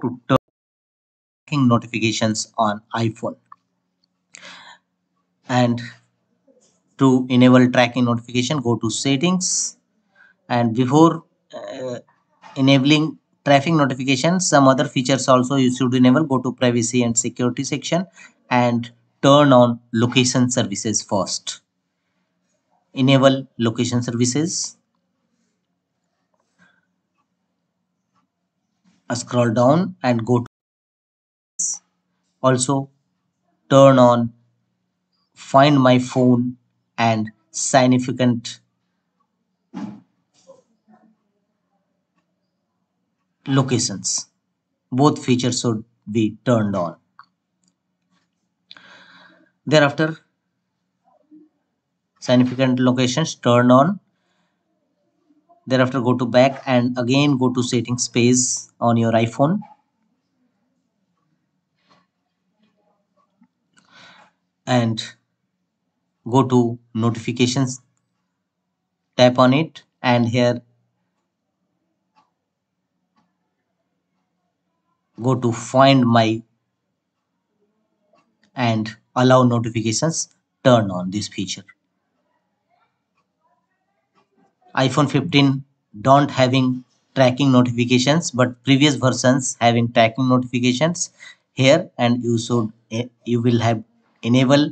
to turn tracking notifications on iPhone. And to enable tracking notification, go to settings. And before uh, enabling tracking notifications, some other features also you should enable. Go to privacy and security section and turn on location services first. Enable location services. Uh, scroll down and go to also turn on find my phone and significant locations. Both features should be turned on. Thereafter significant locations turn on thereafter go to back and again go to settings page on your iphone. And go to notifications tap on it and here go to find my and allow notifications turn on this feature iphone 15 don't having tracking notifications but previous versions having tracking notifications here and you should eh, you will have enable